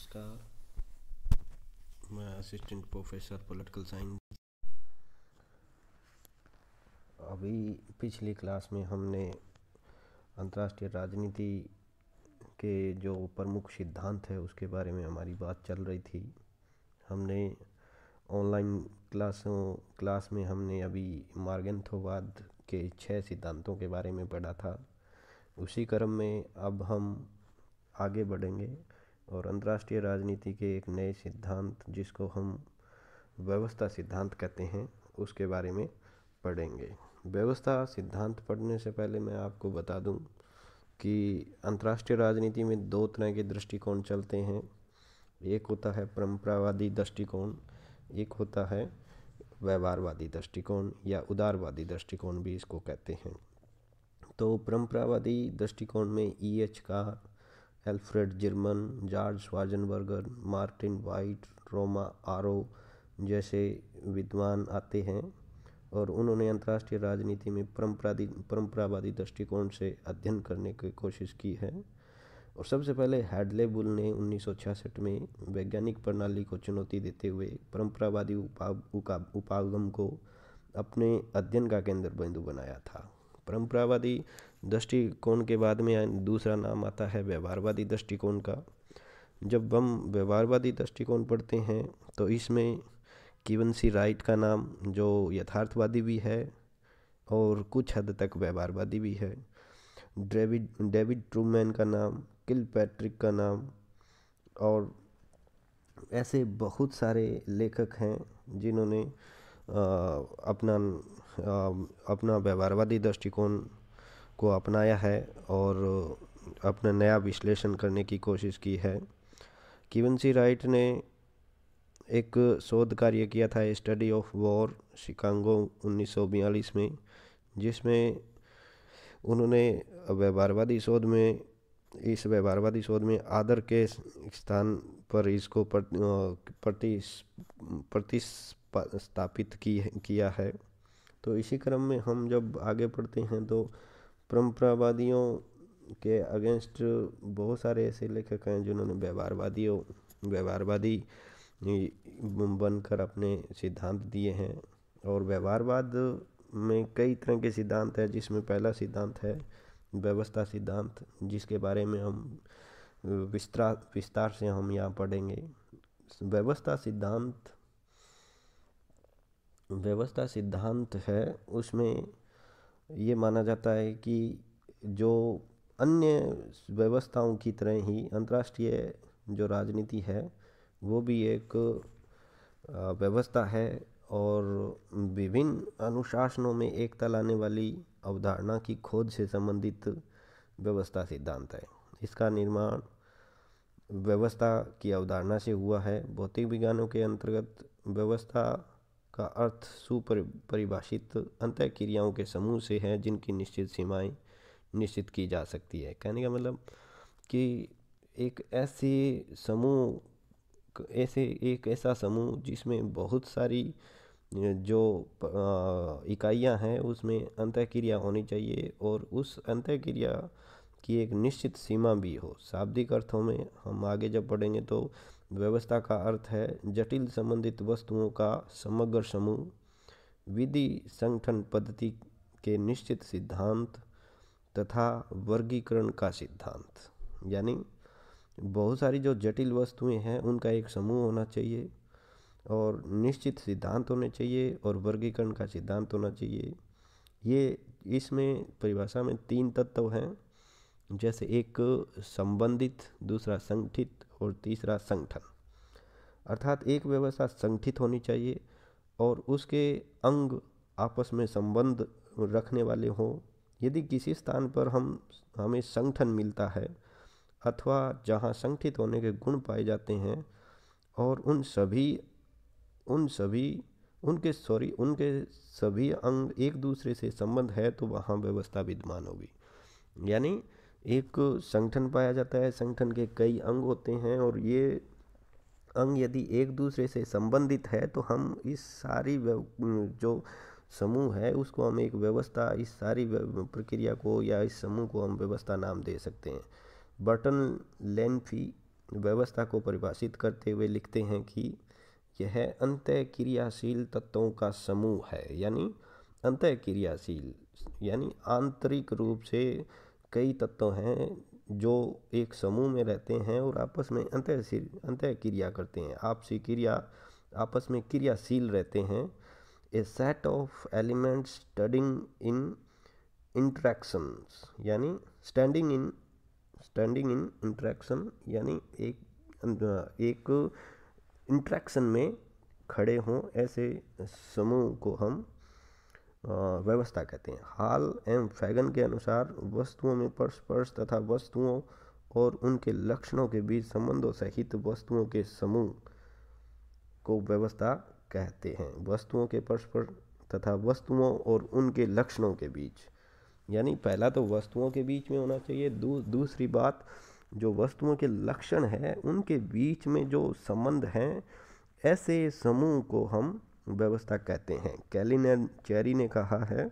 नमस्कार। मैं assistant professor political science अभी पिछली क्लास में हमने अंतर्राष्ट्रीय राजनीति के जो प्रमुख सिद्धांत है, उसके बारे में हमारी बात चल रही थी। हमने ऑनलाइन क्लासों क्लास में हमने अभी मार्गेंथोवाद के छह सिद्धांतों के बारे में पढ़ा था। उसी क्रम में अब हम आगे बढ़ेंगे। और अंतर्राष्ट्रीय राजनीति के एक नए सिद्धांत, जिसको हम व्यवस्था सिद्धांत कहते हैं, उसके बारे में पढ़ेंगे। व्यवस्था सिद्धांत पढ़ने से पहले मैं आपको बता दूँ कि अंतर्राष्ट्रीय राजनीति में दो तरह के दृष्टिकोण चलते हैं। एक होता है परंपरावादी दृष्टिकोण, एक होता है व्यवहारवादी दृष्टिकोण या उदारवादी दृष्टिकोण भी इसको कहते हैं। तो परंपरावादी दृष्टिकोण में ई एच का Alfred Zimmern George Schwarzenberger Martin Wight Raymond Aron जैसे विद्वान आते हैं और उन्होंने अंतर्राष्ट्रीय राजनीति में परंपरादी परंपरावादी दृष्टिकोण से अध्ययन करने की कोशिश की है। और सबसे पहले हैडले बुल ने उन्नीस सौ छियासठ में वैज्ञानिक प्रणाली को चुनौती देते हुए परम्परावादी परंपरावादी उपागम को अपने अध्ययन का केंद्र बिंदु बनाया था। परंपरावादी दृष्टिकोण के बाद में दूसरा नाम आता है व्यवहारवादी दृष्टिकोण का। जब हम व्यवहारवादी दृष्टिकोण पढ़ते हैं तो इसमें सी राइट का नाम, जो यथार्थवादी भी है और कुछ हद तक व्यवहारवादी भी है। डेविड डेविड ट्रूमैन का नाम, किल पैट्रिक का नाम, और ऐसे बहुत सारे लेखक हैं, जिन्होंने अपना अपना व्यवहारवादी दृष्टिकोण को अपनाया है और अपना नया विश्लेषण करने की कोशिश की है। किवनसी राइट ने एक शोध कार्य किया था, स्टडी ऑफ़ वॉर, शिकागो 1942 में, जिसमें उन्होंने व्यवहारवादी शोध में, इस व्यवहारवादी शोध में आदर के स्थान पर इसको प्रति प्रतिस्थापित की किया है। तो इसी क्रम में हम जब आगे पढ़ते हैं तो परम्परावादियों के अगेंस्ट बहुत सारे ऐसे लेखक हैं जिन्होंने व्यवहारवादियों, व्यवहारवादी बनकर अपने सिद्धांत दिए हैं और व्यवहारवाद में कई तरह के सिद्धांत हैं, जिसमें पहला सिद्धांत है व्यवस्था सिद्धांत, जिसके बारे में हम विस्तार विस्तार से हम यहाँ पढ़ेंगे। व्यवस्था सिद्धांत व्यवस्था सिद्धांत है, उसमें ये माना जाता है कि जो अन्य व्यवस्थाओं की तरह ही अंतर्राष्ट्रीय जो राजनीति है, वो भी एक व्यवस्था है और विभिन्न अनुशासनों में एकता लाने वाली अवधारणा की खोज से संबंधित व्यवस्था सिद्धांत है। इसका निर्माण व्यवस्था की अवधारणा से हुआ है। भौतिक विज्ञानों के अंतर्गत व्यवस्था का अर्थ सुपरिभाषित अंत क्रियाओं के समूह से है, जिनकी निश्चित सीमाएँ निश्चित की जा सकती है। कहने का मतलब कि एक ऐसे समूह, ऐसे, एक ऐसा समूह जिसमें बहुत सारी जो इकाइयाँ हैं, उसमें अंत क्रिया होनी चाहिए और उस अंत क्रिया की एक निश्चित सीमा भी हो। शाब्दिक अर्थों में हम आगे जब पढ़ेंगे तो व्यवस्था का अर्थ है जटिल संबंधित वस्तुओं का समग्र समूह, विधि संगठन पद्धति के निश्चित सिद्धांत तथा वर्गीकरण का सिद्धांत। यानी बहुत सारी जो जटिल वस्तुएँ हैं, उनका एक समूह होना चाहिए और निश्चित सिद्धांत होने चाहिए और वर्गीकरण का सिद्धांत होना चाहिए। ये, इसमें, परिभाषा में तीन तत्व हैं। जैसे एक संबंधित, दूसरा संगठित और तीसरा संगठन। अर्थात एक व्यवस्था संगठित होनी चाहिए और उसके अंग आपस में संबंध रखने वाले हों। यदि किसी स्थान पर हम, हमें संगठन मिलता है अथवा जहाँ संगठित होने के गुण पाए जाते हैं और उन सभी उन सभी, उनके, सॉरी, उनके सभी अंग एक दूसरे से संबंध है तो वहाँ व्यवस्था विद्यमान होगी। यानी एक संगठन पाया जाता है। संगठन के कई अंग होते हैं और ये अंग यदि एक दूसरे से संबंधित है तो हम इस सारी जो समूह है, उसको हम एक व्यवस्था, इस सारी प्रक्रिया को या इस समूह को हम व्यवस्था नाम दे सकते हैं। बर्टन लेनफी व्यवस्था को परिभाषित करते हुए लिखते हैं कि यह अंत क्रियाशील तत्वों का समूह है, यानी अंत क्रियाशील यानी आंतरिक रूप से कई तत्व हैं जो एक समूह में रहते हैं और आपस में अंत अंत क्रिया करते हैं। आपसी क्रिया, आपस में क्रियाशील रहते हैं। A set of elements standing in interactions यानी standing in standing in interaction यानी एक एक इंट्रैक्शन में खड़े हों। ऐसे समूह को हम व्यवस्था कहते हैं। हाल एवं फैगन के अनुसार वस्तुओं में परस्पर्श तथा वस्तुओं और उनके लक्षणों के बीच संबंधों सहित वस्तुओं के समूह को व्यवस्था कहते हैं। वस्तुओं के परस्पर तथा वस्तुओं और उनके लक्षणों के बीच। यानी पहला तो वस्तुओं के बीच में होना चाहिए। दू, दूसरी बात जो वस्तुओं के लक्षण हैं उनके बीच में जो संबंध हैं ऐसे समूह को हम व्यवस्था कहते हैं। कैलिन चेरी ने कहा है,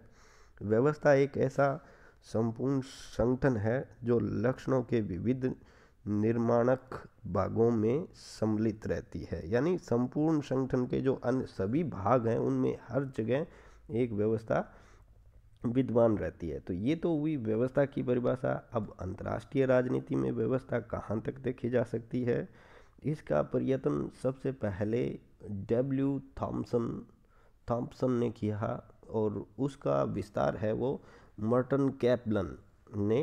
व्यवस्था एक ऐसा संपूर्ण संगठन है जो लक्षणों के विविध निर्माणक भागों में सम्मिलित रहती है। यानी संपूर्ण संगठन के जो अन्य सभी भाग हैं, उनमें हर जगह एक व्यवस्था विद्वान रहती है। तो ये तो हुई व्यवस्था की परिभाषा। अब अंतर्राष्ट्रीय राजनीति में व्यवस्था कहाँ तक देखी जा सकती है? इसका पर्यटन सबसे पहले डब्ल्यू थॉम्सन थॉम्पसन ने किया और उसका विस्तार है वो मर्टन कैपलन ने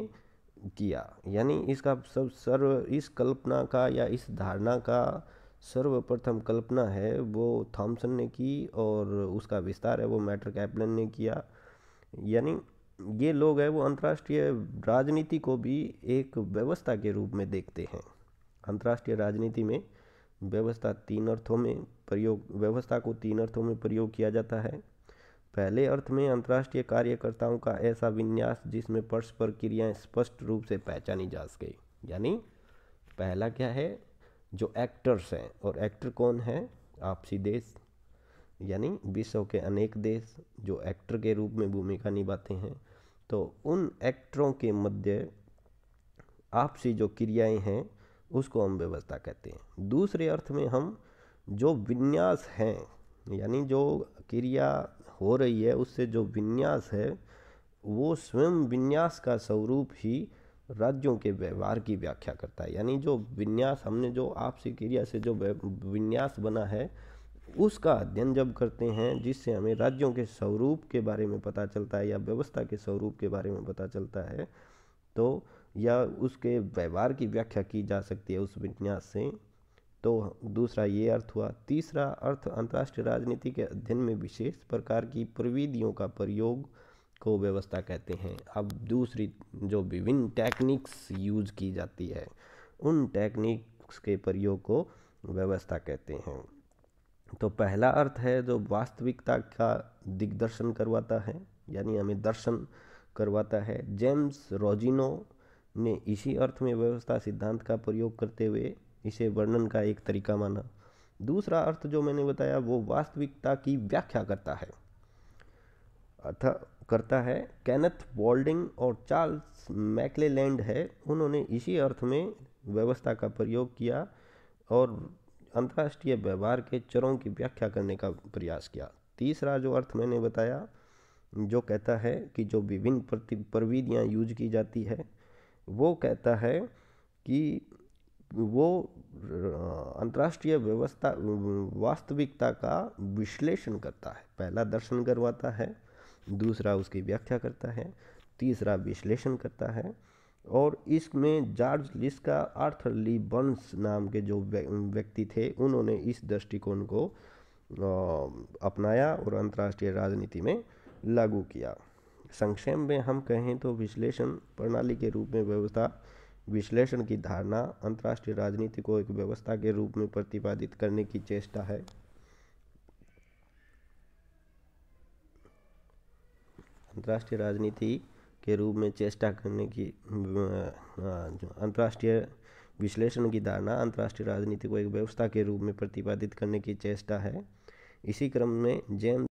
किया। यानी इसका सब सर्व, इस कल्पना का या इस धारणा का सर्वप्रथम कल्पना है वो थॉम्सन ने की और उसका विस्तार है वो मैटर कैपलन ने किया। यानी ये लोग हैं वो अंतर्राष्ट्रीय राजनीति को भी एक व्यवस्था के रूप में देखते हैं। अंतर्राष्ट्रीय राजनीति में व्यवस्था तीन अर्थों में प्रयोग, व्यवस्था को तीन अर्थों में प्रयोग किया जाता है। पहले अर्थ में अंतर्राष्ट्रीय कार्यकर्ताओं का ऐसा विन्यास जिसमें परस्पर क्रियाएँ स्पष्ट रूप से पहचानी जा सके। यानी, पहला क्या है? जो एक्टर्स हैं, और एक्टर कौन है? आपसी देश। यानी, विश्व के अनेक देश जो एक्टर के रूप में भूमिका निभाते हैं। तो उन एक्टरों के मध्य आपसी जो क्रियाएँ हैं उसको हम व्यवस्था कहते हैं। दूसरे अर्थ में हम जो विन्यास हैं, यानी जो क्रिया हो रही है, उससे जो विन्यास है, वो स्वयं विन्यास का स्वरूप ही राज्यों के व्यवहार की व्याख्या करता है। यानी जो विन्यास, हमने जो आपसी क्रिया से जो विन्यास बना है, उसका अध्ययन जब करते हैं, जिससे हमें राज्यों के स्वरूप के बारे में पता चलता है या व्यवस्था के स्वरूप के बारे में पता चलता है तो या उसके व्यवहार की व्याख्या की जा सकती है उस विन्यास से तो दूसरा ये अर्थ हुआ। तीसरा अर्थ, अंतर्राष्ट्रीय राजनीति के अध्ययन में विशेष प्रकार की प्रविधियों का प्रयोग को व्यवस्था कहते हैं। अब दूसरी, जो विभिन्न टेक्निक्स यूज़ की जाती है, उन टेक्निक्स के प्रयोग को व्यवस्था कहते हैं। तो पहला अर्थ है जो वास्तविकता का दिग्दर्शन करवाता है, यानी हमें दर्शन करवाता है, जेम्स रोजिनो ने इसी अर्थ में व्यवस्था सिद्धांत का प्रयोग करते हुए इसे वर्णन का एक तरीका माना। दूसरा अर्थ जो मैंने बताया, वो वास्तविकता की व्याख्या करता है। अर्थ करता है, कैनथ वॉल्डिंग और चार्ल्स मैकलेलैंड है। उन्होंने इसी अर्थ में व्यवस्था का प्रयोग किया और अंतर्राष्ट्रीय व्यवहार के चरों की व्याख्या करने का प्रयास किया। तीसरा जो अर्थ मैंने बताया, जो कहता है कि जो विभिन्न प्रति प्रविधियाँ यूज़ की जाती है वो कहता है कि वो अंतर्राष्ट्रीय व्यवस्था, वास्तविकता का विश्लेषण करता है। पहला दर्शन करवाता है, दूसरा उसकी व्याख्या करता है, तीसरा विश्लेषण करता है और इसमें जॉर्ज लिस का आर्थर ली बर्न्स नाम के जो व्यक्ति थे, उन्होंने इस दृष्टिकोण को अपनाया और अंतर्राष्ट्रीय राजनीति में लागू किया। संक्षेप में हम कहें तो विश्लेषण प्रणाली के रूप में व्यवस्था, विश्लेषण की धारणा, अंतर्राष्ट्रीय राजनीति को एक व्यवस्था के रूप में प्रतिपादित करने की चेष्टा है। अंतर्राष्ट्रीय राजनीति के रूप में चेष्टा करने की अंतर्राष्ट्रीय विश्लेषण की धारणा, अंतर्राष्ट्रीय राजनीति को एक व्यवस्था के रूप में प्रतिपादित करने की चेष्टा है। इसी क्रम में जेम्स